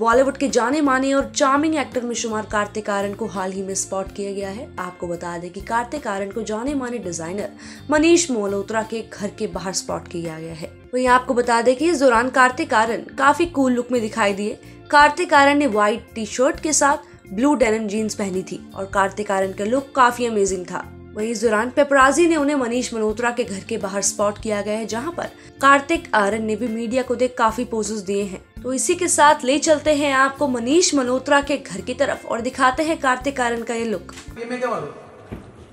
बॉलीवुड के जाने माने और चार्मिंग एक्टर में शुमार कार्तिक आर्यन को हाल ही में स्पॉट किया गया है। आपको बता दें कि कार्तिक आर्यन को जाने माने डिज़ाइनर मनीष मोलोत्रा के घर के बाहर स्पॉट किया गया है। वहीं आपको बता दें कि इस दौरान कार्तिक आर्यन काफ़ी कूल लुक में दिखाई दिए। कार्तिक आर्यन ने व्हाइट टी शर्ट के साथ ब्लू डेनिम जीन्स पहनी थी और कार्तिक आर्यन का लुक काफ़ी अमेजिंग था। वहीं इस दौरान पेपराजी ने उन्हें मनीष मल्होत्रा के घर के बाहर स्पॉट किया गया है जहाँ पर कार्तिक आर्यन ने भी मीडिया को देख काफ़ी पोजेस दिए हैं। तो इसी के साथ ले चलते हैं आपको मनीष मल्होत्रा के घर की तरफ़ और दिखाते हैं कार्तिक आर्यन का ये लुक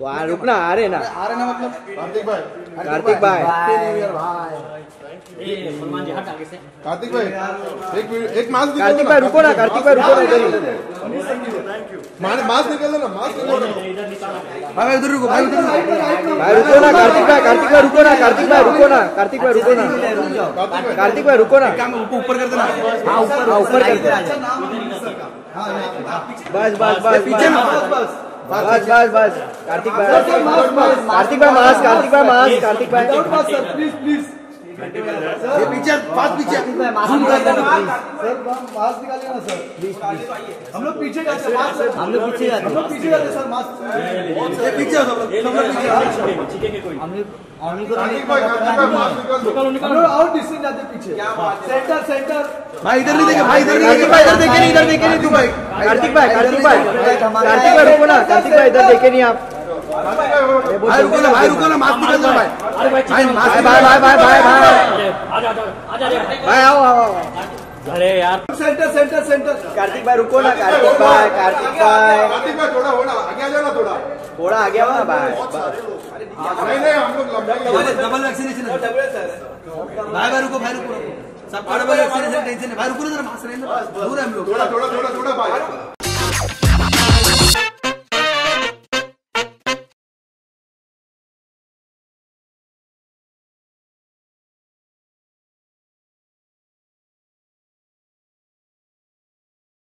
वहाँ रुकना आ रहे ना। आ रहे ना मतलब? कार्तिक भाई। कार्तिक भाई। कार्तिक भाई। एक मास्क कार्तिक भाई रुको ना कार्तिक भाई रुको ना ही। मास्क निकाल ना मास्क निकाल भाई उधर रुको भाई उधर रुको। भाई रुको ना कार्तिक भाई कार्तिक भाई रुको ना कार्तिक भाई रुको ना कार्तिक भाई रुको ना। कार्तिक भाई रुको ना। काम ऊपर कर देना। हाँ ऊपर हाँ ऊपर कर दो बस बस बस पीछे ना। बस बस बस कार्तिक भाई कार्तिक भाई मास्क कार्तिक भाई मास्क कार्तिक भाई। प्लीज़ प्लीज़ ये पीछे पास पीछे। मास्क निकालिए ना सर हम लोग पीछे जाते हैं हम लोग पीछे जाते हैं। हम लोग पीछे जाते हैं सर मास्क ये पीछे सब लोग। सब लोग पीछे भाई भाई निकाल और डिस्टेंस जाते पीछे। Centre centre. भाई इधर नहीं देखे भाई इधर कार्तिक भाई इधर देखे नहीं इधर देखे नहीं तुम कार्तिक भाई कार्तिक भाई। कार्तिक भाई रुको ना कार्तिक भाई इधर देखे नहीं आप। भाई रुको ना भाई रुको ना मास्क निकाल दो भाई। भाई भाई भाई भाई भाई भाई भाई। भाई आओ आओ आओ। Centre centre centre. कार्तिक भाई रुको ना कार्तिक भाई कार्तिक भाई कार्तिक भाई थोड़ा होना आगे आ जाओ ना थोड़ा। थोड़ा आ गया हो ना भाई नहीं नहीं हम लोग लंबाई डबल वैक्सीनेशन भाई भाई रुको भाई रुको सबका डबल वैक्सीनेशन टेंशन है। भाई रुको ना जरा मास्क रहने दो। दूर है हम लोग। थोड़ा थोड़ा थोड़ा थोड़ा भाई।